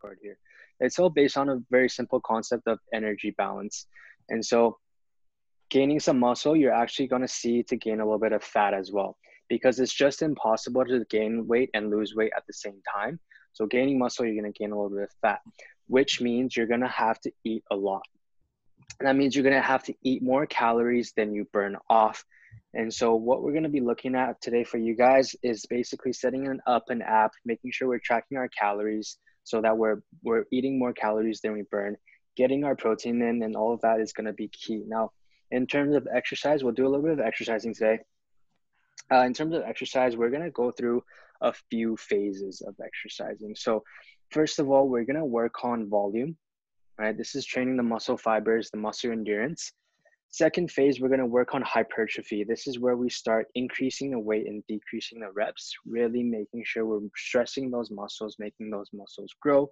part here. It's all based on a very simple concept of energy balance. And so gaining some muscle, you're actually going to see to gain a little bit of fat as well because it's just impossible to gain weight and lose weight at the same time. So gaining muscle, you're going to gain a little bit of fat, which means you're going to have to eat a lot. And that means you're going to have to eat more calories than you burn off. And so what we're going to be looking at today for you guys is basically setting an up an app, making sure we're tracking our calories so that we're we're eating more calories than we burn, getting our protein in, and all of that is going to be key. Now, in terms of exercise, we'll do a little bit of exercising today. Uh, in terms of exercise, we're going to go through a few phases of exercising. So, first of all, we're going to work on volume, right? This is training the muscle fibers, the muscle endurance. Second phase, we're going to work on hypertrophy. This is where we start increasing the weight and decreasing the reps, really making sure we're stressing those muscles, making those muscles grow.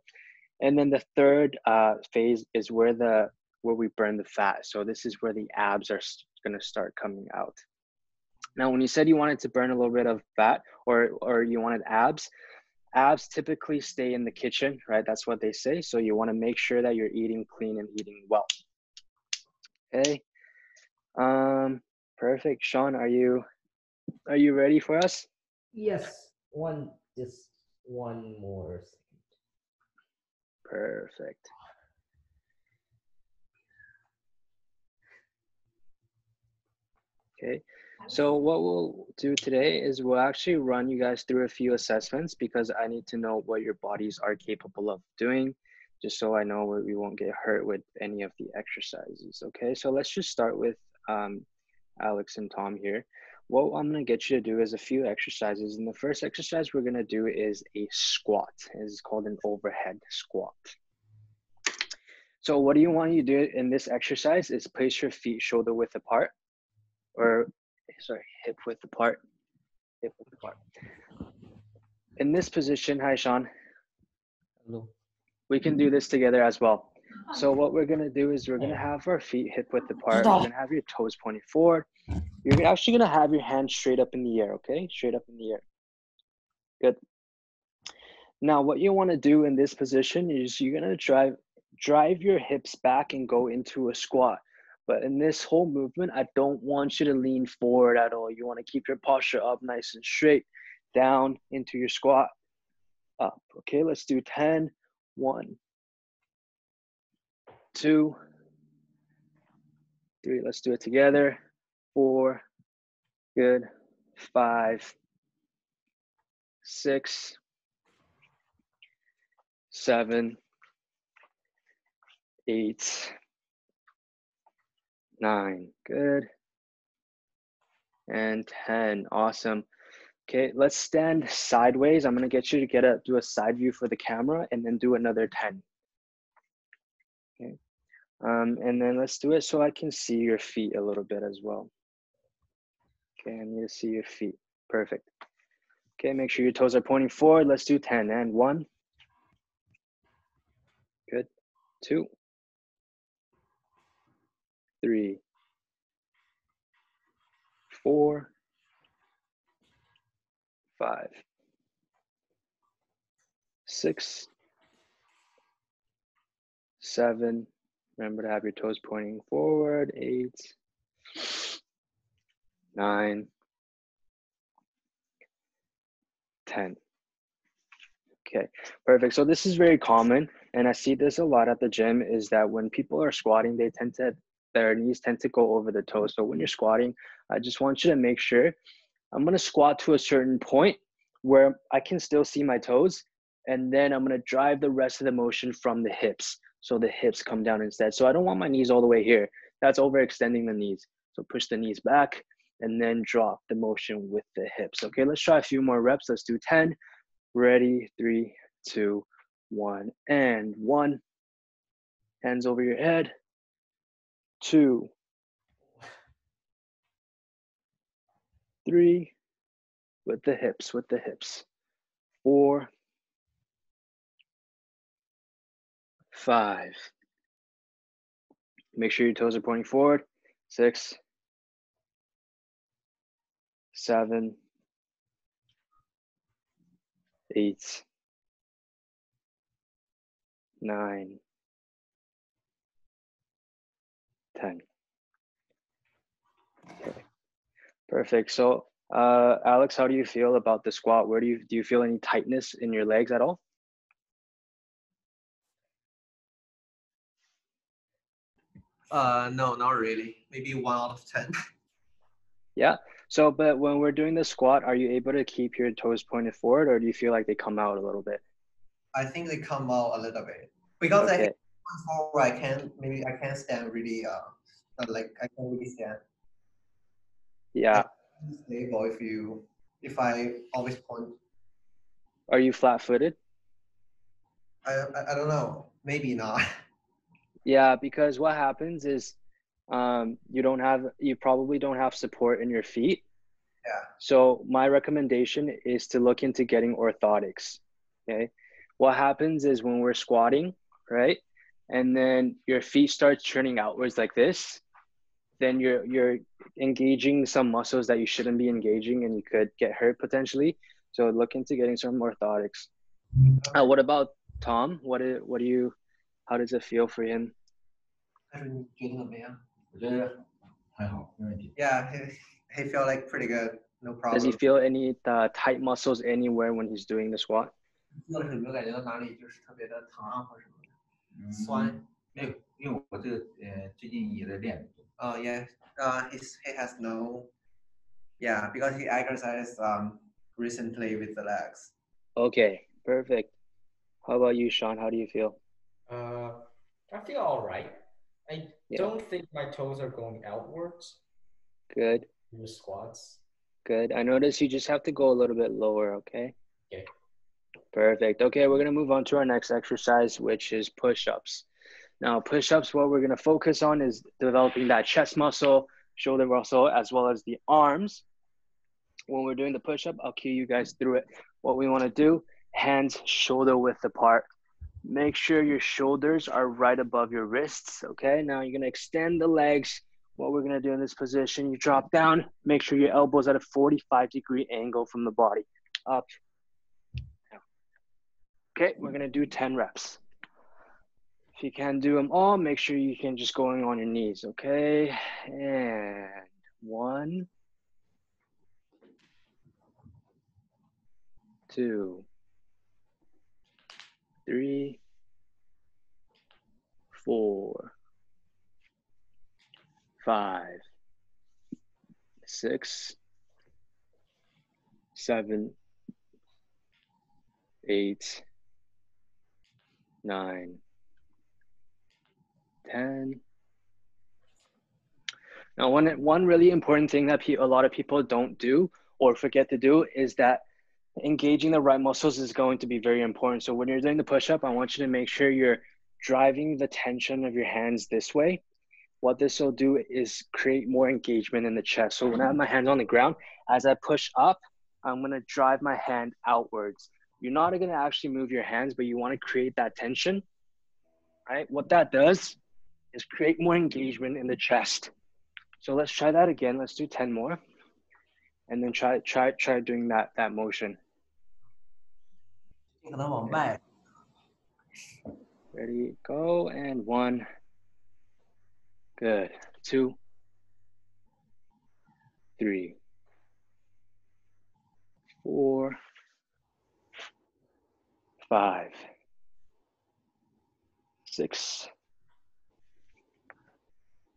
And then the third uh, phase is where the where we burn the fat. So this is where the abs are going to start coming out. Now, when you said you wanted to burn a little bit of fat or, or you wanted abs, abs typically stay in the kitchen, right? That's what they say. So you want to make sure that you're eating clean and eating well. Okay. Um, perfect. Sean, are you are you ready for us? Yes. One just one more second. Perfect. Okay. So what we'll do today is we'll actually run you guys through a few assessments because I need to know what your bodies are capable of doing, just so I know we won't get hurt with any of the exercises. Okay, so let's just start with um, Alex and Tom here. What I'm gonna get you to do is a few exercises. And the first exercise we're gonna do is a squat. It's called an overhead squat. So what do you want you to do in this exercise is place your feet shoulder width apart or sorry, hip width apart, hip width apart. In this position, hi Sean. Hello. We can do this together as well. So what we're gonna do is we're gonna have our feet hip width apart. We're gonna have your toes pointing forward. You're actually gonna have your hands straight up in the air, okay? Straight up in the air. Good. Now what you wanna do in this position is you're gonna drive drive your hips back and go into a squat. But in this whole movement, I don't want you to lean forward at all. You want to keep your posture up nice and straight, down into your squat, up. Okay, let's do 10. One, two, three. Let's do it together. Four, good. Five, six, seven, eight, nine, good. And 10, awesome. Okay, let's stand sideways. I'm gonna get you to get a do a side view for the camera and then do another 10. Okay, um, and then let's do it so I can see your feet a little bit as well. Okay, I need to see your feet. Perfect. Okay, make sure your toes are pointing forward. Let's do 10 and one. Good, two three, four, five, six, seven. Remember to have your toes pointing forward. Eight, nine, ten. Okay, perfect. So this is very common, and I see this a lot at the gym. Is that when people are squatting, they tend to their knees tend to go over the toes. So when you're squatting, I just want you to make sure I'm gonna squat to a certain point where I can still see my toes, and then I'm gonna drive the rest of the motion from the hips. So the hips come down instead. So I don't want my knees all the way here. That's overextending the knees. So push the knees back and then drop the motion with the hips. Okay, let's try a few more reps. Let's do 10. Ready, three, two, one, and one. Hands over your head two, three, with the hips, with the hips, four, five. Make sure your toes are pointing forward. Six, seven, eight, nine, 10. Okay, perfect. So uh, Alex, how do you feel about the squat? Where do you, do you feel any tightness in your legs at all? Uh, no, not really. Maybe one out of 10. Yeah. So, but when we're doing the squat, are you able to keep your toes pointed forward or do you feel like they come out a little bit? I think they come out a little bit because I Okay. one forward. I can maybe I can stand really uh, uh, like I can really stand Yeah. stable if you if I always point. Are you flat footed? I, I I don't know. Maybe not. Yeah, because what happens is um, you don't have, you probably don't have support in your feet. Yeah. So my recommendation is to look into getting orthotics. Okay. What happens is when we're squatting, right? And then your feet start turning outwards like this, then you're you're engaging some muscles that you shouldn't be engaging and you could get hurt potentially. So look into getting some orthotics. Uh, what about Tom? What do, what do you how does it feel for him? 但是你觉得怎么样我觉得还好，没问题。 ？Yeah, he he felt like pretty good. No Does he problem. feel any uh, tight muscles anywhere when he's doing the squat? 做的时候有没有感觉到哪里就是特别的疼啊或者什么的？嗯酸。没有，因为我这个呃最近也在练。 Oh yeah, uh, he's, he has no, yeah, because he exercised um recently with the legs. Okay, perfect. How about you, Sean? How do you feel? Uh, I feel all right. I Yeah. don't think my toes are going outwards Good, the squats. good. I notice you just have to go a little bit lower, okay? Okay. Perfect. Okay, we're gonna move on to our next exercise, which is push-ups. Now, push-ups, what we're gonna focus on is developing that chest muscle, shoulder muscle, as well as the arms. When we're doing the push-up, I'll cue you guys through it. What we wanna do, hands shoulder width apart. Make sure your shoulders are right above your wrists, okay? Now you're gonna extend the legs. What we're gonna do in this position, you drop down, make sure your elbow's at a 45 degree angle from the body. Up, Okay, we're gonna do 10 reps. If you can do them all, make sure you can just going on your knees, okay? And one, two, three, four, five, six, seven, eight, nine, ten. Now, one one really important thing that a lot of people don't do or forget to do is that engaging the right muscles is going to be very important. So when you're doing the push-up, I want you to make sure you're driving the tension of your hands this way. What this will do is create more engagement in the chest. So when I have my hands on the ground, as I push up, I'm gonna drive my hand outwards. You're not gonna actually move your hands, but you wanna create that tension, right? What that does is create more engagement in the chest. So let's try that again. Let's do 10 more. And then try try try doing that that motion. Ready, go, and one. Good. two, three, four, five, six,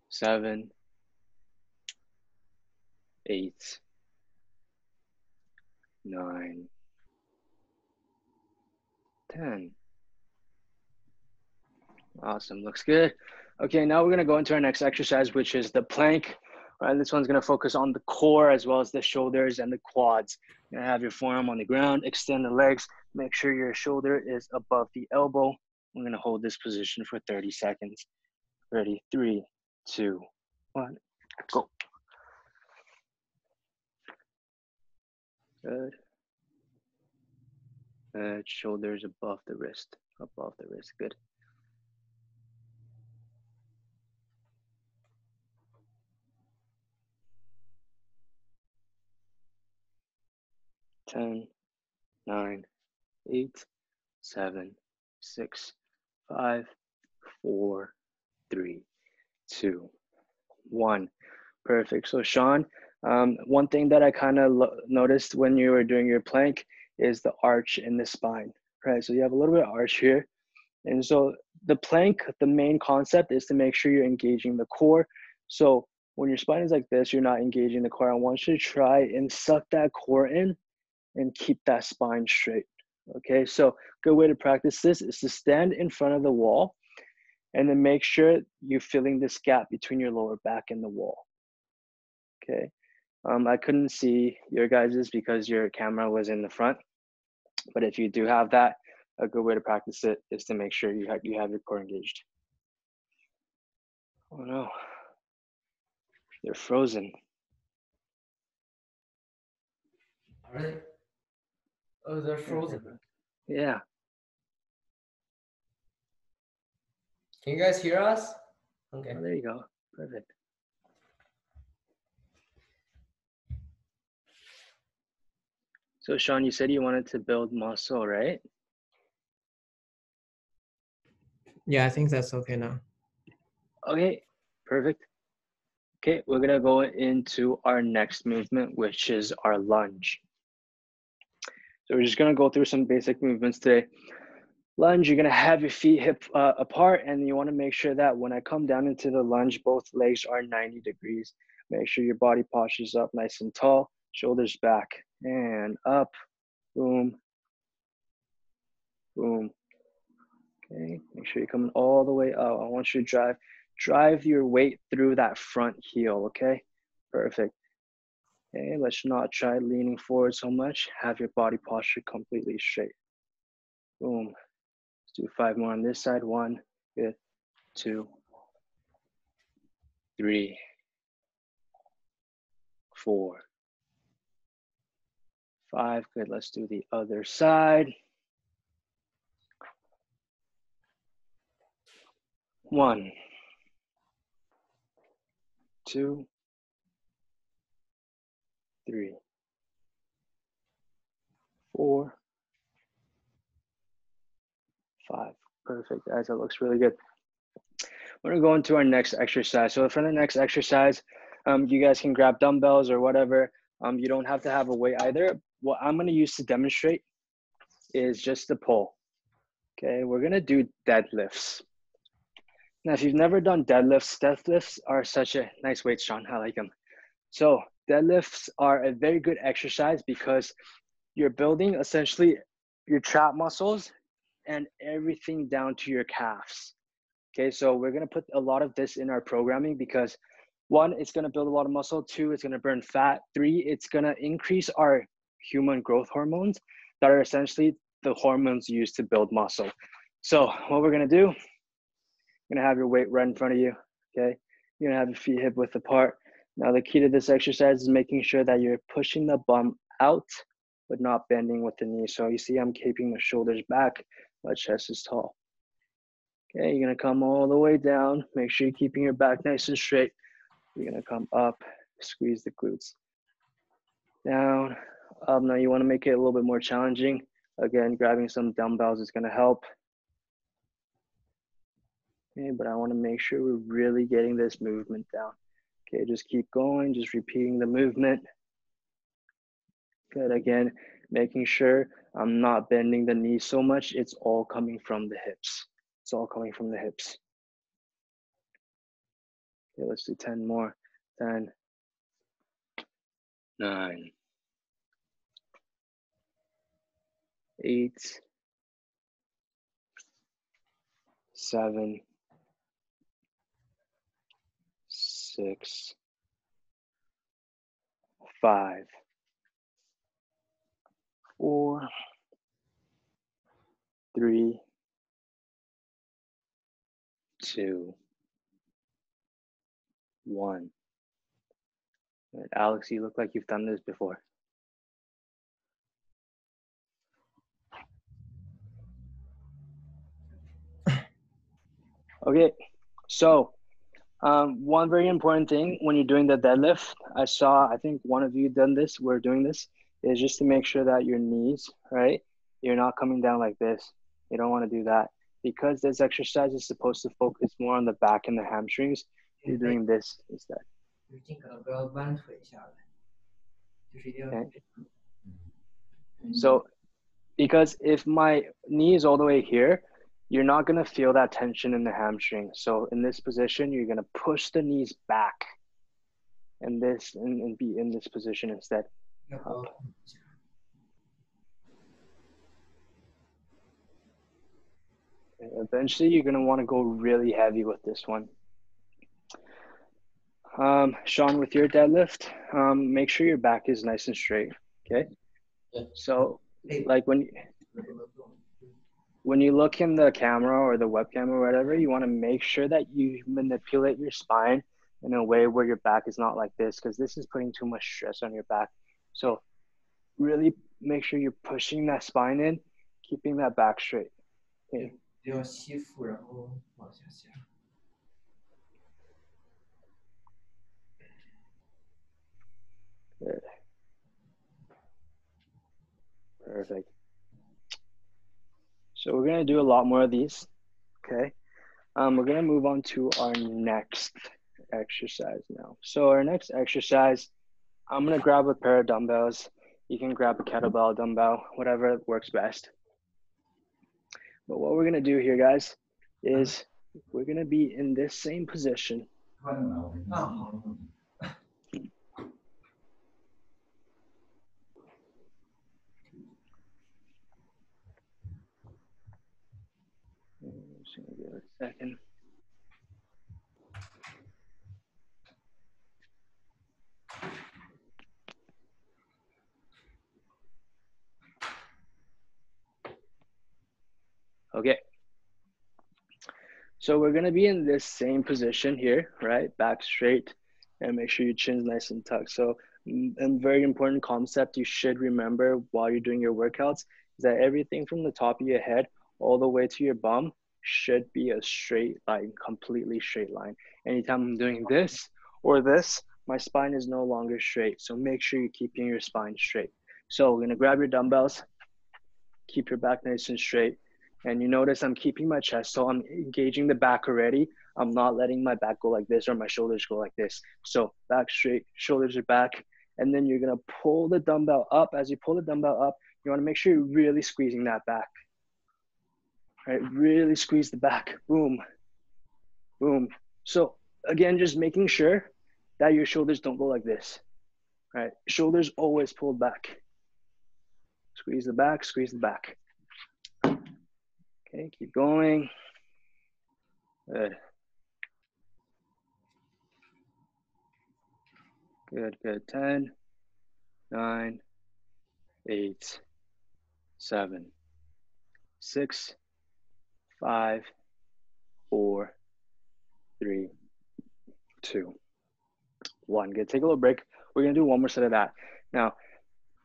seven, eight, nine. Ten. Awesome, looks good. Okay, now we're gonna go into our next exercise, which is the plank. Right, this one's gonna focus on the core as well as the shoulders and the quads. You're gonna have your forearm on the ground, extend the legs, make sure your shoulder is above the elbow. I'm gonna hold this position for 30 seconds. Ready, three, two, one, go. Good. Good, shoulders above the wrist, above the wrist, good. Ten, nine, eight, seven, six, Five, four, three, two, one. Perfect. So Sean, um, one thing that I kind of noticed when you were doing your plank is the arch in the spine, right? So you have a little bit of arch here. And so the plank, the main concept is to make sure you're engaging the core. So when your spine is like this, you're not engaging the core. I want you to try and suck that core in and keep that spine straight. Okay, so good way to practice this is to stand in front of the wall and then make sure you're filling this gap between your lower back and the wall. Okay, um, I couldn't see your guys's because your camera was in the front, but if you do have that, a good way to practice it is to make sure you have, you have your core engaged. Oh no, they're frozen. Are they? Oh, they're frozen. Yeah, Can you guys hear us? Okay. oh, there you go. Perfect. So Sean, you said you wanted to build muscle, right? Yeah, I think that's okay now. Okay, perfect. Okay, we're gonna go into our next movement, which is our lunge. So we're just gonna go through some basic movements today. Lunge, you're gonna have your feet hip uh, apart, and you wanna make sure that when I come down into the lunge, both legs are 90 degrees. Make sure your body postures up nice and tall, shoulders back and up, boom, boom. Okay, make sure you're coming all the way up. I want you to drive, drive your weight through that front heel, okay? Perfect. Okay, let's not try leaning forward so much. Have your body posture completely straight. Boom. Let's do five more on this side. One, good, two, three, four, five. Good, let's do the other side. One, two, three, four, five. Perfect, guys. That looks really good. We're gonna go into our next exercise. So for the next exercise, um, you guys can grab dumbbells or whatever. Um, you don't have to have a weight either. What I'm gonna use to demonstrate is just the pull. Okay, we're gonna do deadlifts. Now, if you've never done deadlifts, deadlifts are such a nice weight, Sean. I like them. So deadlifts are a very good exercise because you're building essentially your trap muscles and everything down to your calves. Okay, so we're gonna put a lot of this in our programming because one, it's gonna build a lot of muscle. Two, it's gonna burn fat. Three, it's gonna increase our human growth hormones that are essentially the hormones used to build muscle. So what we're gonna do you're gonna have your weight right in front of you, okay? You're gonna have your feet hip width apart. Now the key to this exercise is making sure that you're pushing the bum out, but not bending with the knee. So you see I'm keeping the shoulders back, my chest is tall. Okay, you're gonna come all the way down. Make sure you're keeping your back nice and straight. You're gonna come up, squeeze the glutes. Down, up. Now you wanna make it a little bit more challenging. Again, grabbing some dumbbells is gonna help. Okay, but I want to make sure we're really getting this movement down. Okay, just keep going, just repeating the movement. Good, again, making sure I'm not bending the knee so much. It's all coming from the hips. It's all coming from the hips. Okay, let's do 10 more. 10, 9, 8, 7, six, five, four, three, two, one. Alex, you look like you've done this before. Okay, so um, one very important thing when you're doing the deadlift, I saw, I think one of you done this, we're doing this, is just to make sure that your knees, right, you're not coming down like this. You don't want to do that because this exercise is supposed to focus more on the back and the hamstrings. You're doing this instead. Okay. So, because if my knee is all the way here, you're not going to feel that tension in the hamstring. So in this position, you're going to push the knees back and this and, and be in this position instead. Up. Eventually, you're going to want to go really heavy with this one. Um, Sean, with your deadlift, um, make sure your back is nice and straight. Okay. So, like when when you look in the camera or the webcam or whatever, you want to make sure that you manipulate your spine in a way where your back is not like this because this is putting too much stress on your back. So, really make sure you're pushing that spine in, keeping that back straight. Okay. 只要吸腹，然后往下下。 Perfect. So we're gonna do a lot more of these. Okay. Um, we're gonna move on to our next exercise now. So our next exercise, I'm gonna grab a pair of dumbbells. You can grab a kettlebell dumbbell, whatever works best. But what we're gonna do here, guys, is we're gonna be in this same position. 啊，好。Just gonna give it a second. Okay. So we're gonna be in this same position here, right? Back straight, and make sure your chin's nice and tucked. So, mm, a very important concept you should remember while you're doing your workouts is that everything from the top of your head all the way to your bum should be a straight line, completely straight line. Anytime I'm doing this or this, my spine is no longer straight. So make sure you're keeping your spine straight. So we're gonna grab your dumbbells, keep your back nice and straight. And you notice I'm keeping my chest, so I'm engaging the back already. I'm not letting my back go like this or my shoulders go like this. So back straight, shoulders are back. And then you're gonna pull the dumbbell up. As you pull the dumbbell up, you wanna make sure you're really squeezing that back. Right, really squeeze the back. Boom, boom. So again, just making sure that your shoulders don't go like this. Right, shoulders always pulled back. Squeeze the back, squeeze the back. Okay, keep going. Good. Good, good. 10, 9, 8, 7, 6, five, four, three, two, one. Good. Take a little break. We're gonna do one more set of that. Now,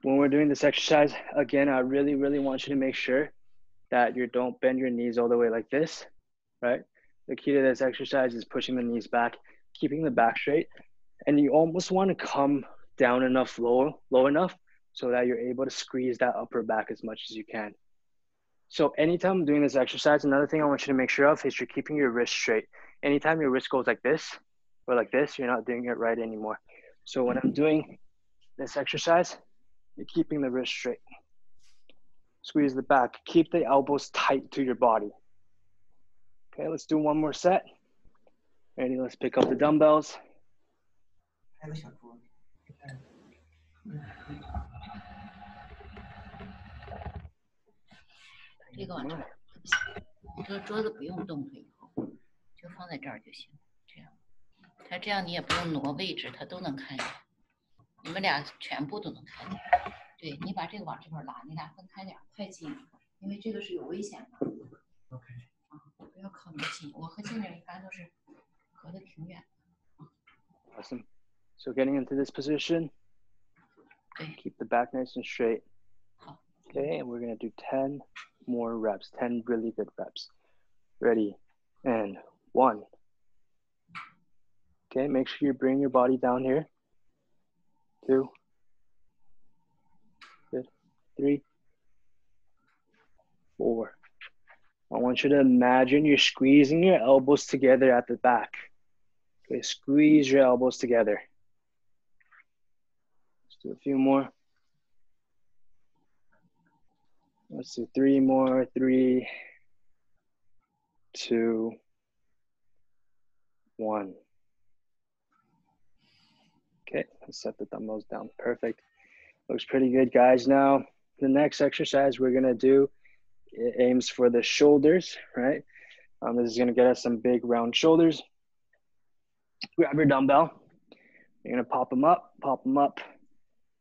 when we're doing this exercise, again, I really, really want you to make sure that you don't bend your knees all the way like this, right? The key to this exercise is pushing the knees back, keeping the back straight, and you almost want to come down enough low, low enough so that you're able to squeeze that upper back as much as you can. So anytime I'm doing this exercise, another thing I want you to make sure of is you're keeping your wrist straight. Anytime your wrist goes like this or like this, you're not doing it right anymore. So when I'm doing this exercise, you're keeping the wrist straight. Squeeze the back. Keep the elbows tight to your body. Okay, let's do one more set. Ready? Let's pick up the dumbbells. 这个往这儿放，这个桌子不用动它以后，就放在这儿就行。这样，它这样你也不用挪位置，它都能看见。你们俩全部都能看见。对你把这个往这边拉，你俩分开点儿，太近了，因为这个是有危险的。OK。啊，不要靠那么近。我和静静一般都是隔得挺远的。Awesome. So getting into this position, 对，keep the back nice and straight. 好，Okay, and we're gonna do 10 more reps, 10 really good reps. Ready, and one. Okay, make sure you bring your body down here. Two. Good. Three. Four. I want you to imagine you're squeezing your elbows together at the back. Okay, squeeze your elbows together. Let's do a few more. Let's do three more. Three, two, one. Okay, let's set the dumbbells down. Perfect. Looks pretty good, guys. Now, the next exercise we're gonna do aims for the shoulders, right? Um, this is gonna get us some big round shoulders. Grab your dumbbell. You're gonna pop them up, pop them up.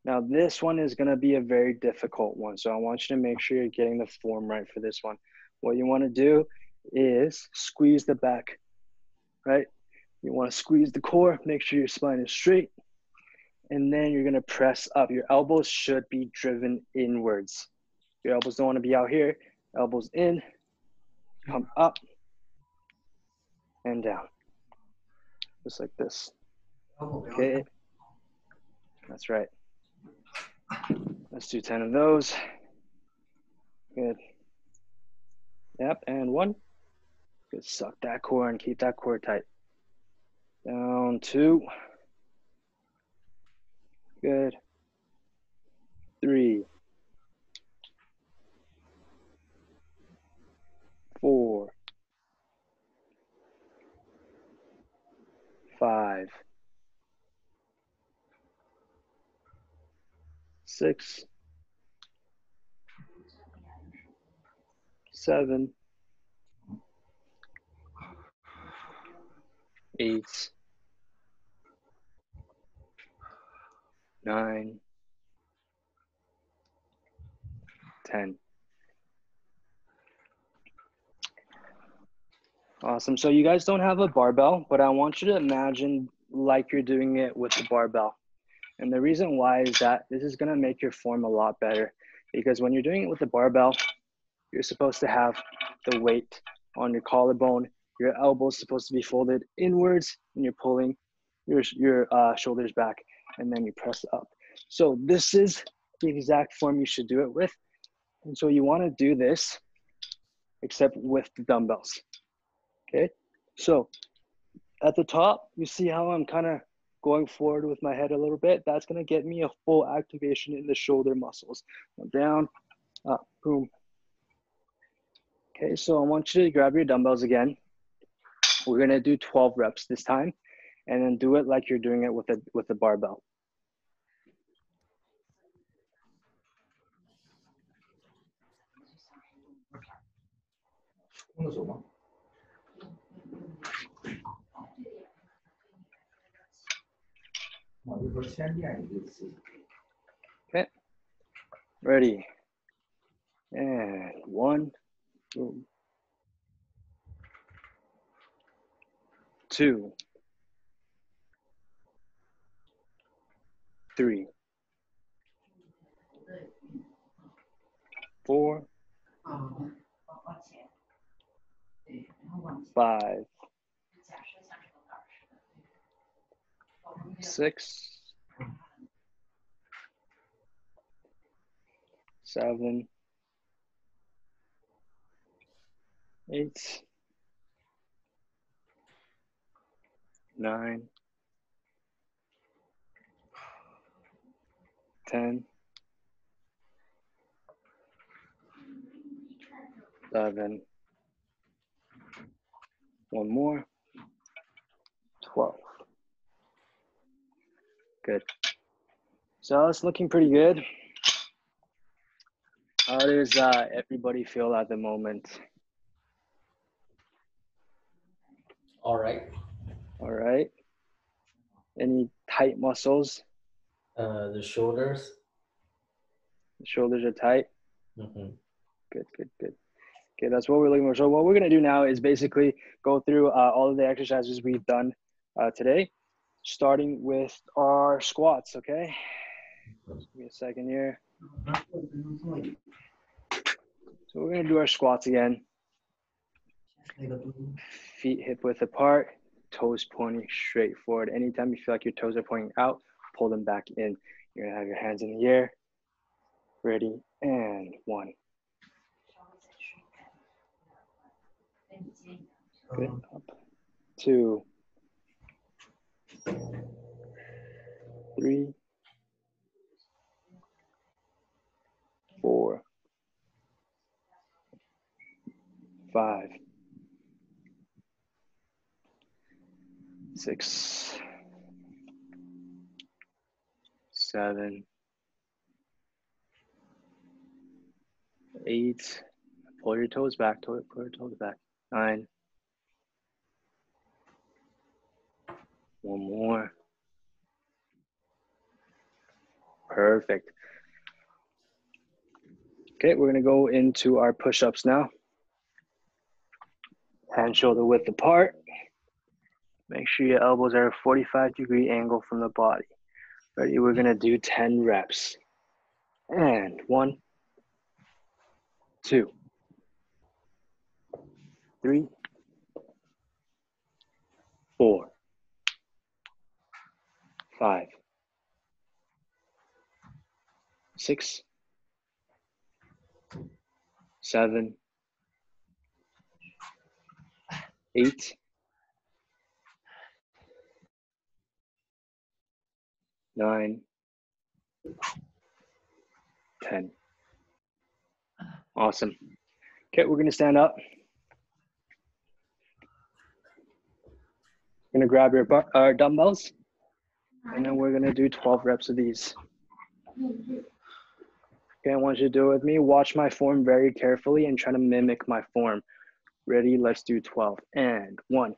Now this one is gonna be a very difficult one. So I want you to make sure you're getting the form right for this one. What you wanna do is squeeze the back, right? You wanna squeeze the core, make sure your spine is straight. And then you're gonna press up. Your elbows should be driven inwards. Your elbows don't wanna be out here. Elbows in, come up, and down. Just like this. Okay. That's right. Let's do 10 of those. Good. Yep, and one. Good. Suck that core and keep that core tight. Down two. Good. Three. Four. Five. Six. Seven. Eight. Nine. Ten. Awesome. So you guys don't have a barbell, but I want you to imagine like you're doing it with the barbell. And the reason why is that this is gonna make your form a lot better because when you're doing it with the barbell, you're supposed to have the weight on your collarbone. Your elbow's supposed to be folded inwards and you're pulling your, your uh, shoulders back and then you press up. So this is the exact form you should do it with. And so you wanna do this except with the dumbbells. Okay, so at the top, you see how I'm kind of going forward with my head a little bit. That's gonna get me a full activation in the shoulder muscles. Down, up, boom. Okay, so I want you to grab your dumbbells again. We're gonna do 12 reps this time, and then do it like you're doing it with a with a barbell. Okay, ready. And one, boom. Two, three, four, five, six, seven, eight, nine, ten, eleven, one more, twelve. Good. So it's looking pretty good. How does uh, everybody feel at the moment? All right. All right. Any tight muscles? Uh, the shoulders. The shoulders are tight. hmm Good, good, good. Okay, that's what we're looking for. So what we're gonna do now is basically go through uh, all of the exercises we've done uh, today, starting with our squats. Okay. Give me a second here. So we're gonna do our squats again. Feet hip width apart, toes pointing straight forward. Anytime you feel like your toes are pointing out, pull them back in. You're gonna have your hands in the air. Ready, and one. Good. Up. Two. Three. Four. Five. Six. Seven. Eight. Pull your toes back. Pull your toes back. Nine. One more. Perfect. Okay, we're gonna go into our push-ups now. Hand shoulder width apart. Make sure your elbows are a 45 degree angle from the body. Ready? We're gonna do 10 reps. And one, two, three, four, five, six, seven, eight, nine, ten. Awesome. Okay, we're gonna stand up. Gonna grab your bar, uh, dumbbells, and then we're gonna do 12 reps of these. Okay, I want you to do it with me. Watch my form very carefully and try to mimic my form. Ready? Let's do 12. And one,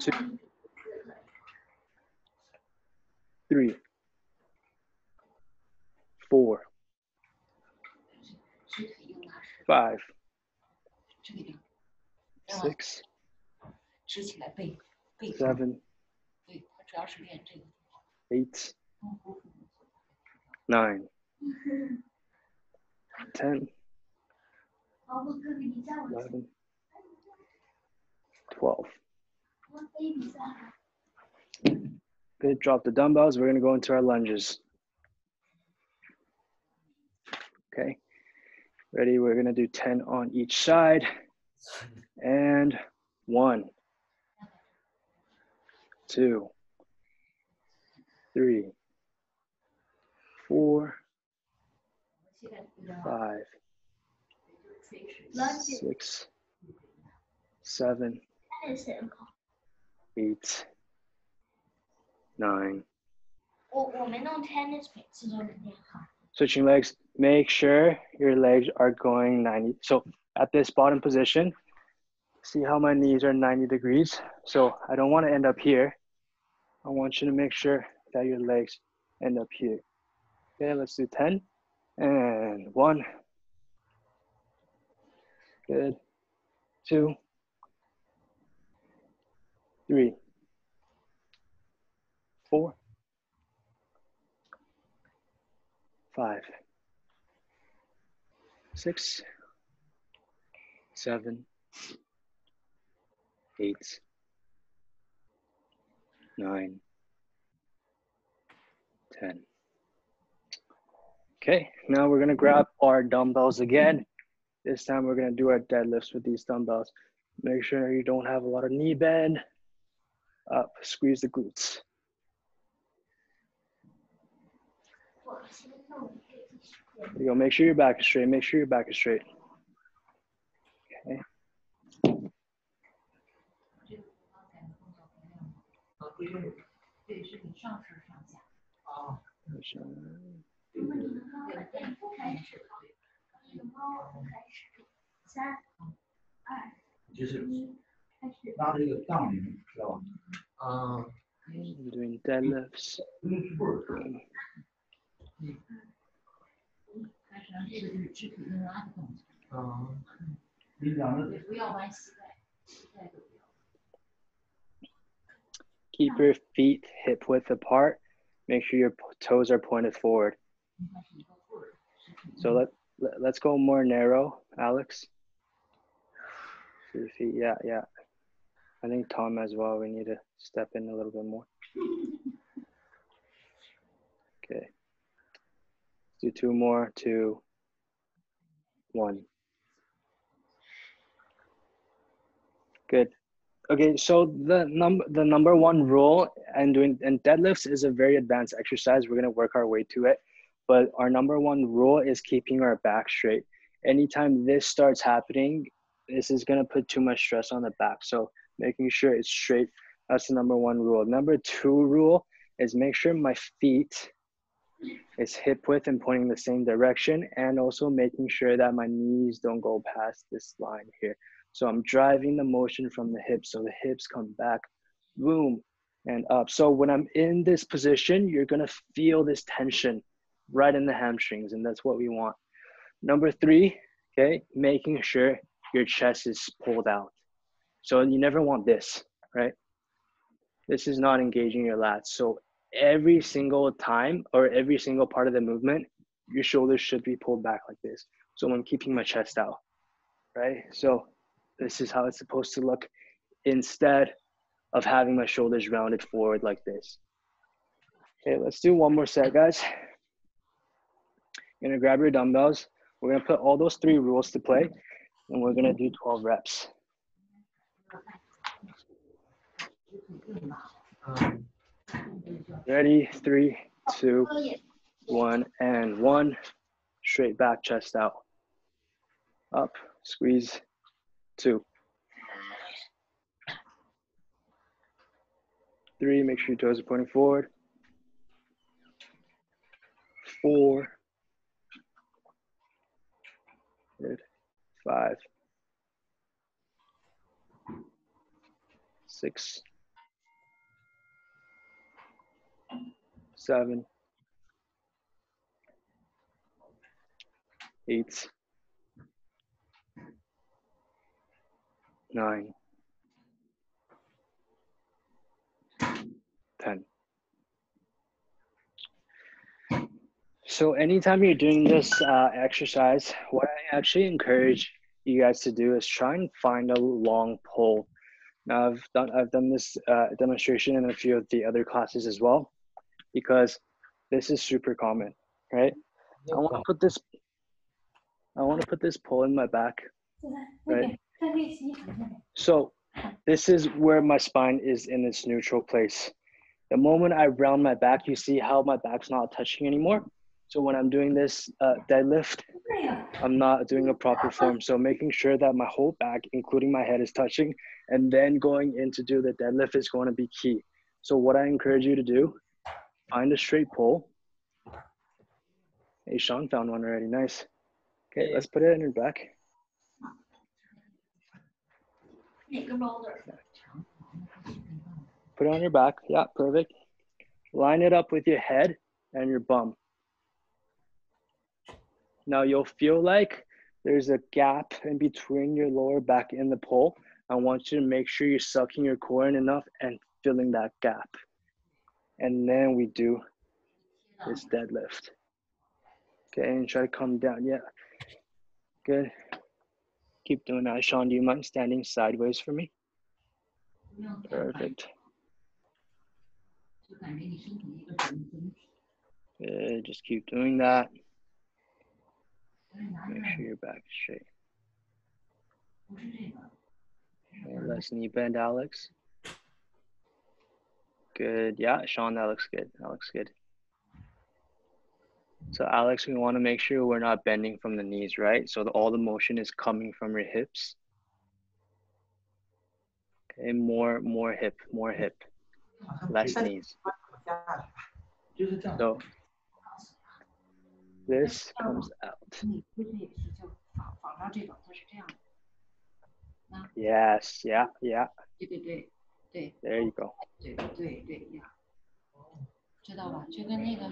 two, three, four, five, six, seven, Josh Eight. Nine. Ten. Eleven. Twelve. Good. Drop the dumbbells. We're going to go into our lunges. Okay. Ready? We're going to do 10 on each side. And one, two, three, four, five, six, seven, eight, nine. Switching legs, make sure your legs are going 90. So at this bottom position, see how my knees are 90 degrees. So I don't want to end up here. I want you to make sure that your legs end up here. Okay, let's do 10. And one. Good. Two. Three. Four. Five. Six. Seven. Eight. Nine. 10. Okay, now we're gonna grab our dumbbells again. This time we're gonna do our deadlifts with these dumbbells. Make sure you don't have a lot of knee bend. Up, squeeze the glutes. There you go, make sure your back is straight, make sure your back is straight. Okay. 这个刚才的动作不用啊，不用。对，是你上身上下。啊。如果你们刚把练不开始，你们帮我开始，三、二、就是一，开始。拉这个杠铃，知道吧？啊， I'm doing deadlifts. 不用去棍儿，开始让这个就是肢体硬拉的动作，啊，你两个对，不要弯膝盖，膝盖都不要。 Keep your feet hip width apart. Make sure your toes are pointed forward. So let, let let's go more narrow, Alex. Yeah, yeah. I think Tom as well. We need to step in a little bit more. Okay. Let's do two more. Two. One. Good. Okay, so the number the number one rule and doing and deadlifts is a very advanced exercise. We're gonna work our way to it, but our number one rule is keeping our back straight. Anytime this starts happening, this is gonna put too much stress on the back. So making sure it's straight. That's the number one rule. Number two rule is make sure my feet is hip width and pointing the same direction, and also making sure that my knees don't go past this line here. So I'm driving the motion from the hips. So the hips come back, boom, and up. So when I'm in this position, you're gonna feel this tension right in the hamstrings, and that's what we want. Number three, okay, making sure your chest is pulled out. So you never want this, right? This is not engaging your lats. So every single time or every single part of the movement, your shoulders should be pulled back like this. So I'm keeping my chest out, right? So this is how it's supposed to look instead of having my shoulders rounded forward like this. Okay, let's do one more set, guys. You're gonna grab your dumbbells. We're gonna put all those three rules to play and we're gonna do 12 reps. Ready, three, two, one, and one. Straight back, chest out. Up, squeeze, two. Three, make sure your toes are pointing forward. Four. Good. Five. Six. Seven. Eight. Nine, 10. So anytime you're doing this uh, exercise, what I actually encourage you guys to do is try and find a long pole. Now I've done I've done this uh, demonstration in a few of the other classes as well, because this is super common, right? I want to put this I want to put this pole in my back, right? So this is where my spine is in its neutral place. The moment I round my back, you see how my back's not touching anymore. So when I'm doing this uh, deadlift, I'm not doing a proper form. So making sure that my whole back, including my head, is touching, and then going in to do the deadlift is going to be key. So what I encourage you to do, find a straight pole. Hey, Sean found one already. Nice. Okay, let's put it in your back. Put it on your back. Yeah, perfect. Line it up with your head and your bum. Now you'll feel like there's a gap in between your lower back and the pole. I want you to make sure you're sucking your core in enough and filling that gap. And then we do this deadlift. Okay, and try to come down. Yeah, good. Keep doing that. Sean, do you mind standing sideways for me? Perfect. Good. Just keep doing that. Make sure your back is straight. Okay, less knee bend, Alex. Good. Yeah, Sean, that looks good. That looks good. So Alex, we want to make sure we're not bending from the knees, right? So the, all the motion is coming from your hips. Okay, more, more hip, more hip, less knees. So this comes out. Yes, yeah, yeah. There you go. 对对对呀，知道吧？就跟那个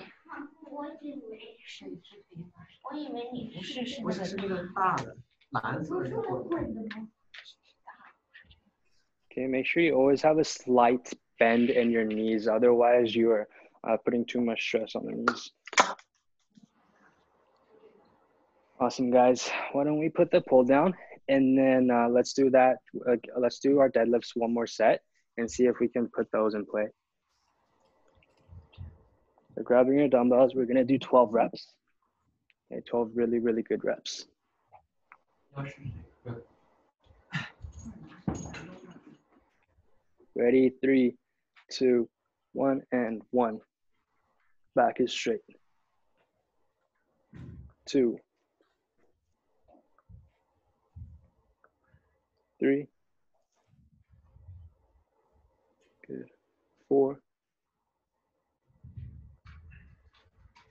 我以为是是可以发生，我以为你不是是不是是那个大的蓝色的那个棍子。 Okay, make sure you always have a slight bend in your knees. Otherwise, you are uh, putting too much stress on the knees. Awesome, guys. Why don't we put the pull down and then uh, let's do that. Uh, let's do our deadlifts one more set and see if we can put those in play. So grabbing your dumbbells, we're gonna do 12 reps. Okay, 12 really, really good reps. Ready, three, two, one, and one. Back is straight. Two, three, good, four,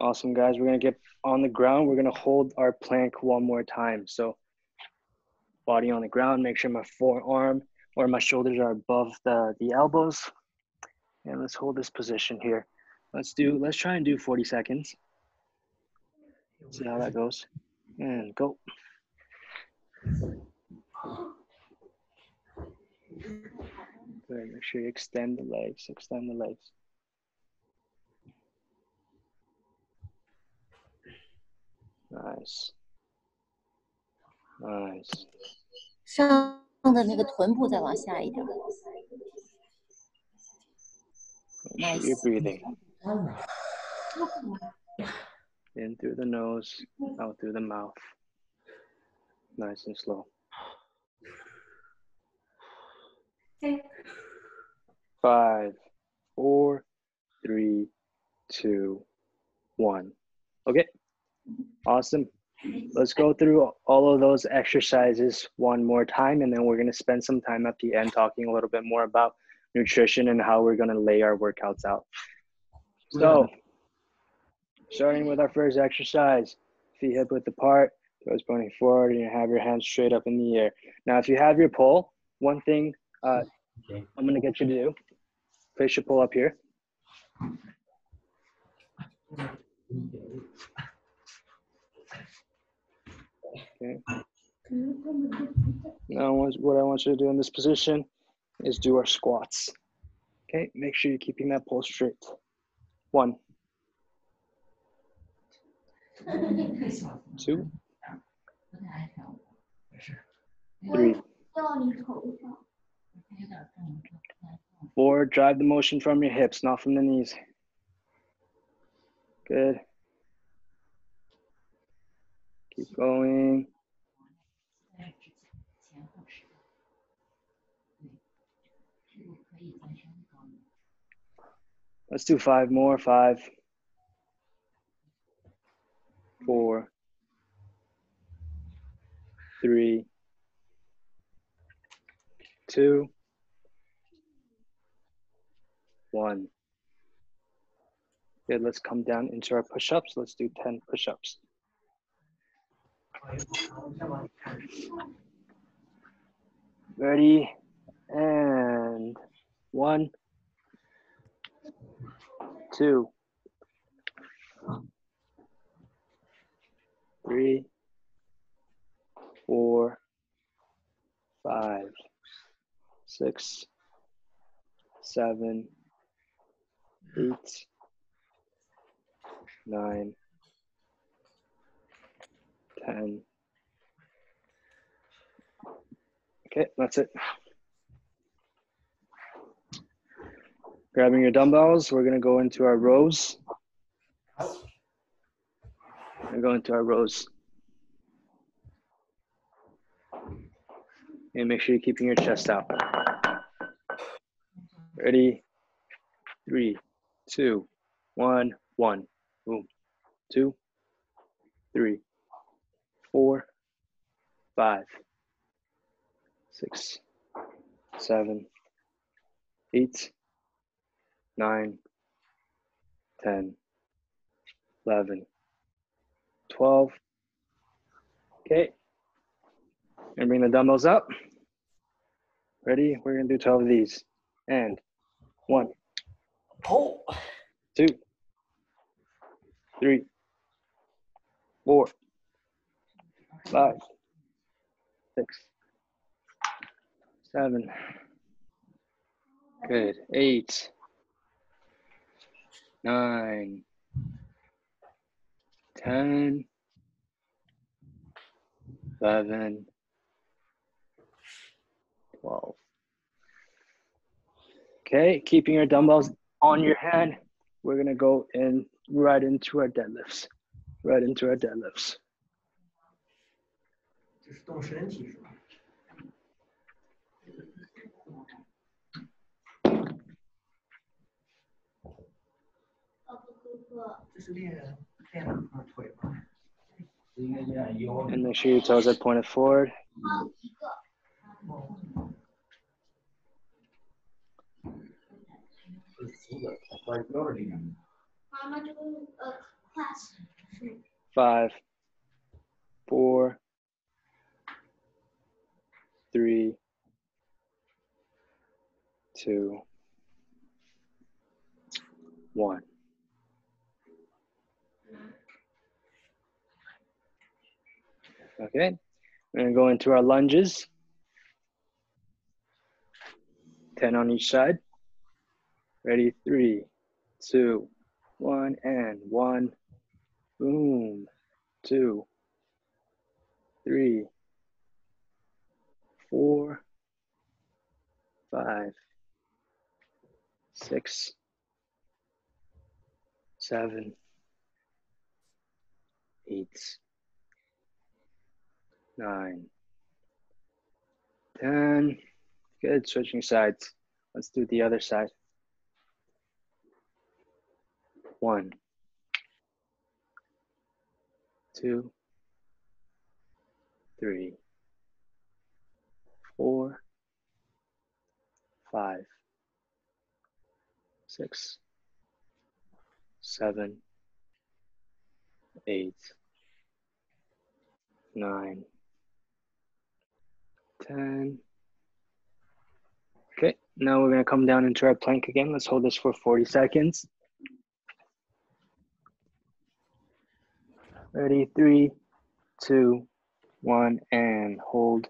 Awesome, guys. We're going to get on the ground. We're going to hold our plank one more time. So, body on the ground. Make sure my forearm or my shoulders are above the, the elbows. And let's hold this position here. Let's do, let's try and do 40 seconds. See how that goes. And go. Good. Make sure you extend the legs, extend the legs. Nice. Nice. 上的那个臀部再往下一点。 Make sure you're breathing. In through the nose, out through the mouth. Nice and slow. Five, four, three, two, one. Okay, awesome. Let's go through all of those exercises one more time, and then we're going to spend some time at the end talking a little bit more about nutrition and how we're going to lay our workouts out. So, starting with our first exercise, feet hip width apart, toes pointing forward, and you have your hands straight up in the air. Now, if you have your pole, one thing uh, I'm going to get you to do, place your pole up here. Okay. Now what I want you to do in this position is do our squats. Okay, make sure you're keeping that pole straight. One, two, three, four, drive the motion from your hips, not from the knees. Good. Keep going. Let's do five more. Five, four, three, two, one. Good. Let's come down into our push ups. Let's do 10 push ups. Ready? And one, two, three, four, five, six, seven, eight, nine, ten. Okay, that's it. Grabbing your dumbbells, we're gonna go into our rows. We're go into our rows. And make sure you're keeping your chest out. Ready? Three, two, one, one. Boom. Two, three, four, five, six, seven, eight, nine, ten, eleven, twelve. Okay. And bring the dumbbells up. Ready? We're gonna do 12 of these. And one, Oh. two, three, four, five, six, seven. Good. Eight, nine, ten, eleven, twelve. Okay, keeping your dumbbells on your hand, we're gonna go in right into our deadlifts. Right into our deadlifts. 就是动身体是吧？呃不不不，这是练练哪块腿吗？应该练腰。 And make sure your toes are pointed forward. 还有一个是扶着把腰的力量。妈妈这个呃 class 是 Five, four, three, two, one. Okay, we're gonna go into our lunges. 10 on each side. Ready? Three, two, one, and one. Boom. Two, three, four, five, six, seven, eight, nine, ten. Good. Switching sides. Let's do the other side. One, two, three, four, five, six, seven, eight, nine, ten. Okay, now we're gonna come down into our plank again. Let's hold this for 40 seconds. Ready, three, two, one, and hold.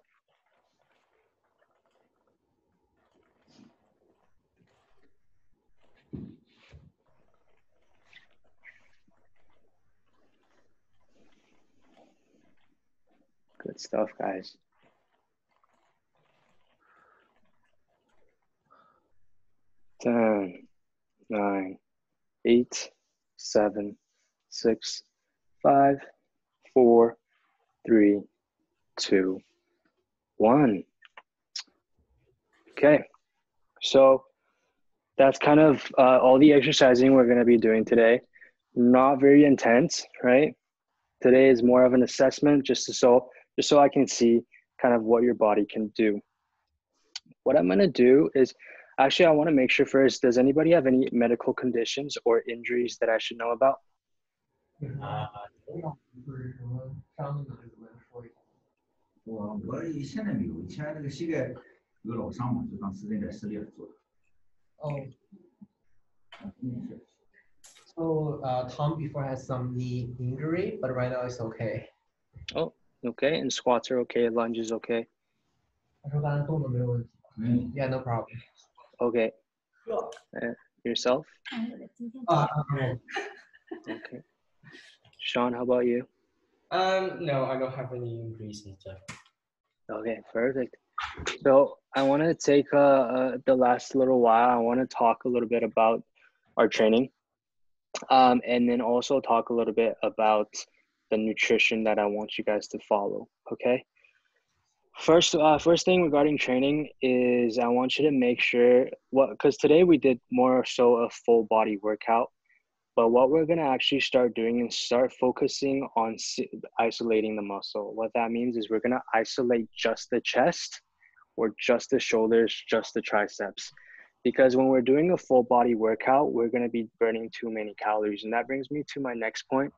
Good stuff, guys. Ten, nine, eight, seven, six, five, four, three, two, one. Okay, so that's kind of uh, all the exercising we're going to be doing today. Not very intense, right? Today is more of an assessment, just to, so just so I can see kind of what your body can do. What I'm going to do is actually, I want to make sure first, does anybody have any medical conditions or injuries that I should know about? Oh. So uh, Tom before has some knee injury, but right now it's okay. Oh, Okay, and squats are okay, lunges okay. Yeah, no problem. Okay. Uh, yourself? Okay. Sean, how about you? Um, no, I don't have any increase in stuff. Okay, perfect. So I want to take uh, uh, the last little while. I want to talk a little bit about our training, um, and then also talk a little bit about the nutrition that I want you guys to follow. Okay. First, uh, first thing regarding training is I want you to make sure what because today we did more so a full body workout, but what we're gonna actually start doing is start focusing on isolating the muscle. What that means is we're gonna isolate just the chest, or just the shoulders, just the triceps, because when we're doing a full body workout, we're gonna be burning too many calories, and that brings me to my next point.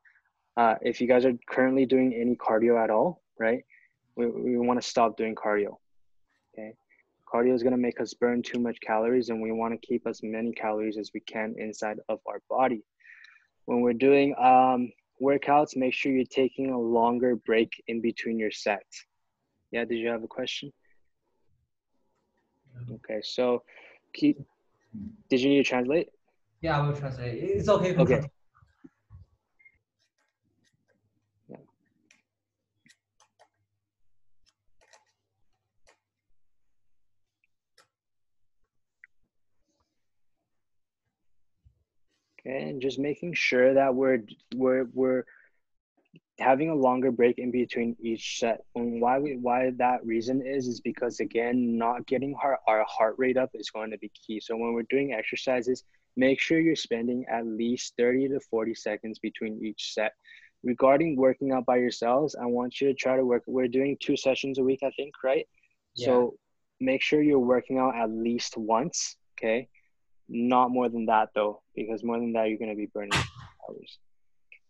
Uh, if you guys are currently doing any cardio at all, right? we, we want to stop doing cardio. Okay. Cardio is going to make us burn too much calories, and we want to keep as many calories as we can inside of our body. When we're doing um, workouts, make sure you're taking a longer break in between your sets. Yeah, did you have a question? Okay, so keep, did you need to translate? Yeah, I will translate. It's okay. Okay. Okay, and just making sure that we're we're we're having a longer break in between each set. And why we why that reason is is because again, not getting our, our heart rate up is going to be key. So when we're doing exercises, make sure you're spending at least 30 to 40 seconds between each set. Regarding working out by yourselves, I want you to try to work. We're doing two sessions a week, I think, right? yeah. So make sure you're working out at least once, okay? Not more than that though, because more than that you're gonna be burning hours,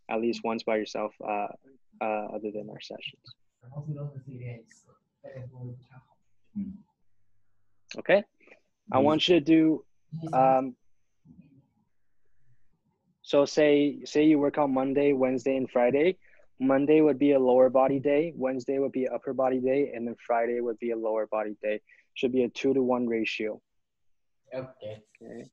at least once by yourself. Uh, uh, other than our sessions. Okay, I want you to do. Um, so say say you work on Monday, Wednesday, and Friday. Monday would be a lower body day, Wednesday would be upper body day, and then Friday would be a lower body day. Should be a two to one ratio. Okay. Okay.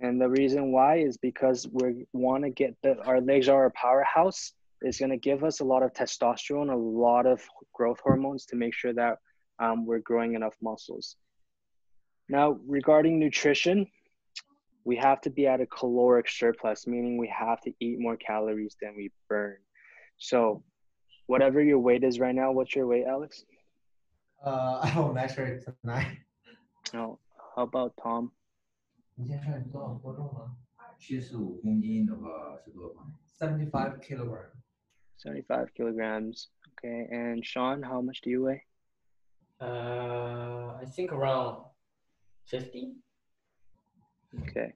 And the reason why is because we want to get the our legs are a powerhouse. It's going to give us a lot of testosterone, a lot of growth hormones to make sure that um, we're growing enough muscles. Now, regarding nutrition, we have to be at a caloric surplus, meaning we have to eat more calories than we burn. So, whatever your weight is right now, what's your weight, Alex? Uh, I don't measure it tonight. No. How about Tom? 你先生你多少多重吗七十五公斤的话是多少磅？ ？Seventy-five kilogram. 75 kilograms. Okay. And Sean, how much do you weigh? Uh, I think around 50. Okay.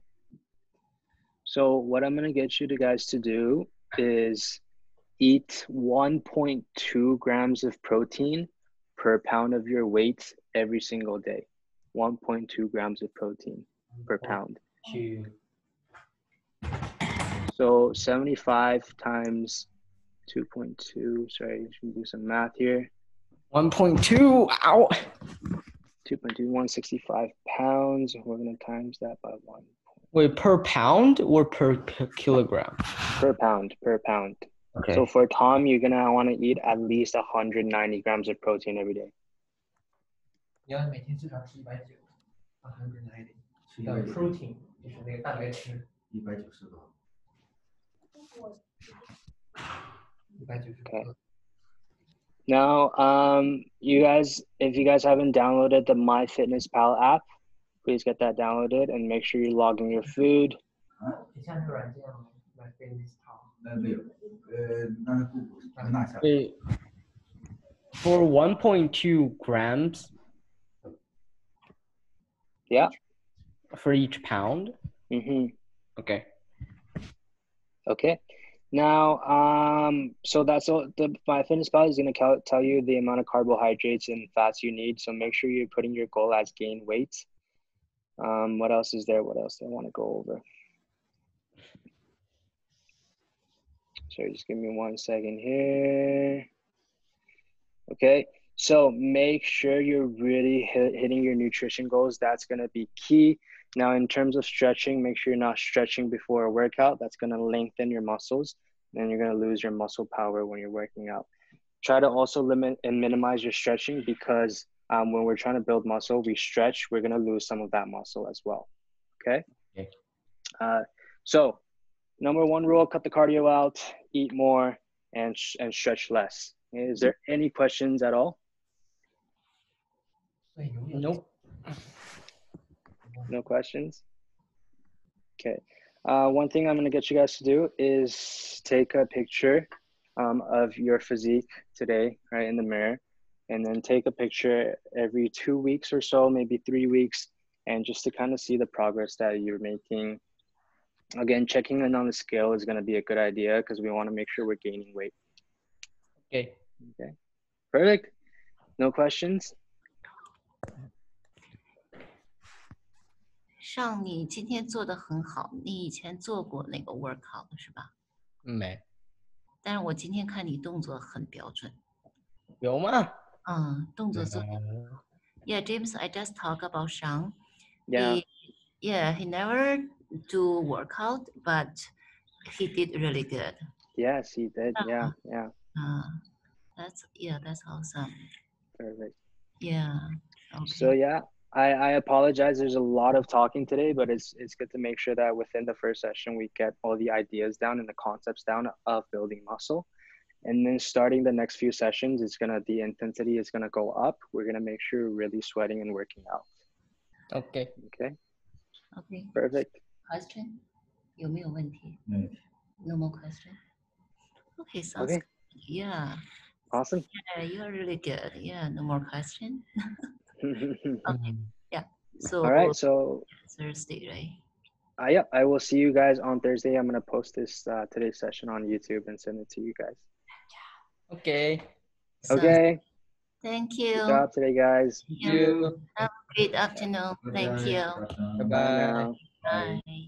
So what I'm gonna get you to guys to do is eat 1.2 grams of protein per pound of your weight every single day. 1.2 grams of protein per pound. To So 75 times 2.2. Sorry, I should do some math here. 1.2. Ow. 2.2, 165 pounds. We're gonna times that by one Wait, per pound or per, per kilogram? per pound. Per pound. Okay. So for Tom, you're gonna want to eat at least 190 grams of protein every day. 你要每天至少吃一百九，one hundred ninety 的吃一百九， protein，就是那个蛋白质，一百九十多。一百九十 Okay. 克。 Now, um, you guys, if you guys haven't downloaded the MyFitnessPal app, please get that downloaded and make sure you log in your food. 你像这个软件吗？My Fitness Pal。呃，没有，呃，那是姑姑那下。 Wait, for 1.2 grams yeah. for each pound? hmm Okay. Okay. Now, um, so that's all. The MyFitnessPal is gonna cal- tell you the amount of carbohydrates and fats you need. So make sure you're putting your goal as gain weight. Um, what else is there? What else do I want to go over? Sorry, just give me one second here. Okay, so make sure you're really hit, hitting your nutrition goals. That's going to be key. Now, in terms of stretching, make sure you're not stretching before a workout. That's going to lengthen your muscles, and you're going to lose your muscle power when you're working out. Try to also limit and minimize your stretching because um, when we're trying to build muscle, we stretch, we're going to lose some of that muscle as well. Okay. Okay. Uh, so, number one rule: cut the cardio out, eat more, and sh- and stretch less. Is there any questions at all? Nope. No questions? Okay. Uh, one thing I'm going to get you guys to do is take a picture um, of your physique today, right, in the mirror, and then take a picture every two weeks or so, maybe three weeks, and just to kind of see the progress that you're making. Again, checking in on the scale is going to be a good idea because we want to make sure we're gaining weight. Okay. Okay. Perfect. No questions? 上你今天做的很好，你以前做过那个 workout 是吧？没但是我今天看你动作很标准，有吗？嗯，动作做得， Yeah, James, I just talk about Sean. Yeah. He, yeah, he never do workout, but he did really good. Yes, he did. Yeah, yeah. Uh, that's yeah, that's awesome. Perfect. Yeah. Okay. So yeah, I, I apologize. There's a lot of talking today, but it's it's good to make sure that within the first session we get all the ideas down and the concepts down of building muscle. And then starting the next few sessions, it's gonna the intensity is gonna go up. We're gonna make sure we're really sweating and working out. Okay. Okay, okay. perfect. Question? 有没有问题？没问题。 No more question. Okay, sounds Okay. good. Yeah. Awesome. Yeah, you're really good. Yeah, no more question. okay. Yeah. So all right, so Thursday, right? uh, yeah, I will see you guys on Thursday. I'm gonna post this uh, today's session on YouTube and send it to you guys. Okay. Sounds- Okay, Thank you. good job today, guys. Yeah. You. Have a great afternoon. Thank you. Bye Bye bye. Bye.